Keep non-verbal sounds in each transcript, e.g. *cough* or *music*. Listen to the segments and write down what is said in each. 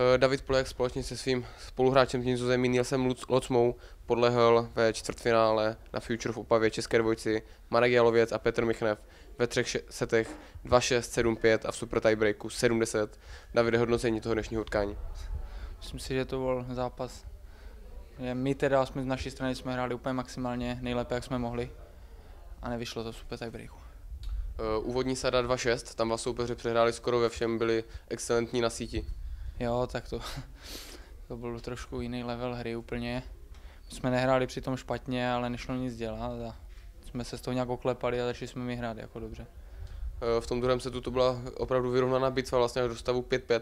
Eh, David Polek společně se svým spoluhráčem z Nizozemí Nielsem Locmou podlehl ve čtvrtfinále na Future v Opavě České dvojci Marek Jalověc a Petr Michnev ve třech setech 2-6, 7-5 a v super tiebreaku 7-10. Davide, hodnocení toho dnešního utkání. Myslím si, že to byl zápas. My teda jsme z naší strany jsme hráli úplně maximálně nejlépe, jak jsme mohli. A nevyšlo to v super tiebreaku. Uh, úvodní sada 2-6, tam vás soupeři přehráli skoro ve všem, byli excelentní na síti. Jo, tak to, *laughs* to byl trošku jiný level hry úplně. My jsme nehráli přitom špatně, ale nešlo nic dělat a jsme se z toho nějak oklepali a začali jsme mi hrát jako dobře. Uh, v tom druhém setu to byla opravdu vyrovnaná bitva vlastně až do stavu 5-5.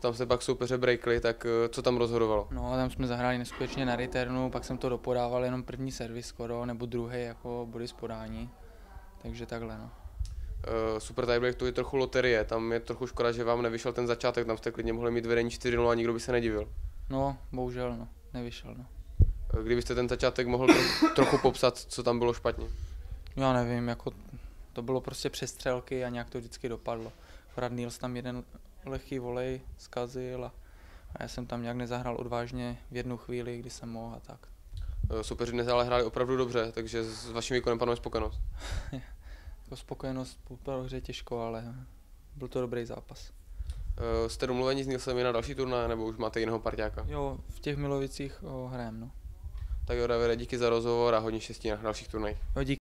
Tam se pak soupeře breakli, tak uh, co tam rozhodovalo? No tam jsme zahráli neskutečně na returnu, pak jsem to dopodával jenom první servis skoro, nebo druhý jako body z podání. Takže takhle no. Uh, super tiebreak to je trochu loterie, tam je trochu škoda, že vám nevyšel ten začátek, tam jste klidně mohli mít vedení 4-0 a nikdo by se nedivil. No, bohužel no, nevyšel no. Uh, kdybyste ten začátek mohl tro- trochu popsat, co tam bylo špatně. Já nevím, jako to bylo prostě přestřelky a nějak to vždycky dopadlo. Akorát Niels tam jeden lehký volej zkazil a, a já jsem tam nějak nezahrál odvážně v jednu chvíli, kdy jsem mohl a tak. Uh, soupeři dnes ale hráli opravdu dobře, takže s vaším výkonem panuje spokojenost. *laughs* Jako spokojenost po hře těžko, ale byl to dobrý zápas. Uh, jste domluveni s Nilsem i na další turnaje, nebo už máte jiného parťáka? Jo, v těch Milovicích ho hrajem, no. Tak jo, Davide, díky za rozhovor a hodně štěstí na dalších turnajích. Jo, díky.